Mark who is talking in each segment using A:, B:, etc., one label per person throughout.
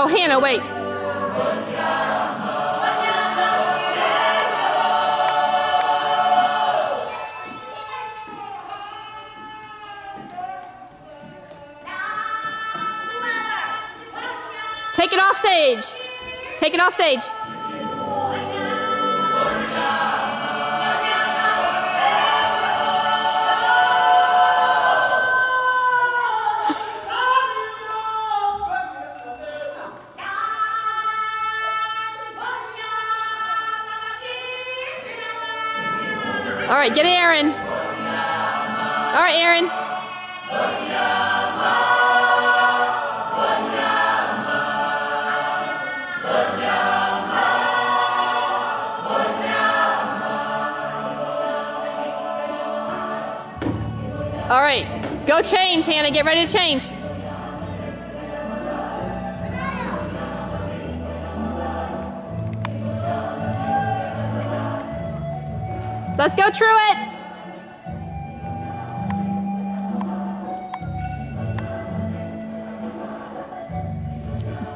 A: Oh, Hannah, wait. Take it off stage. Take it off stage. All right, get Aaron. All right, Aaron. All right, go change, Hannah. Get ready to change. Let's go, Truitts.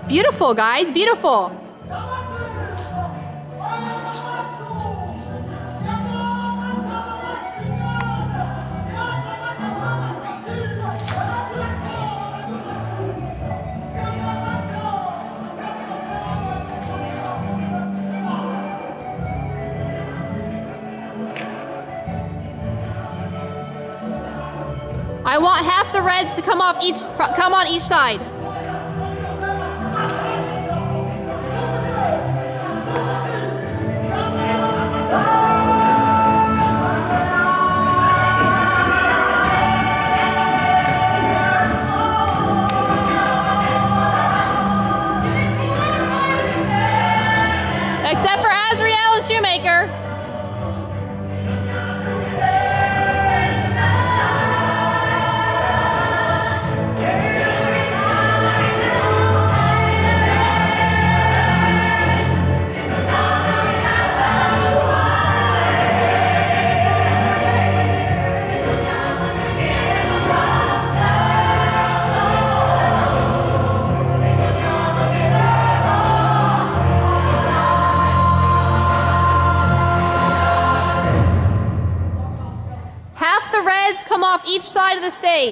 A: Beautiful, guys. Beautiful. I want half the reds to come off each come on each side. Come off each side of the stage.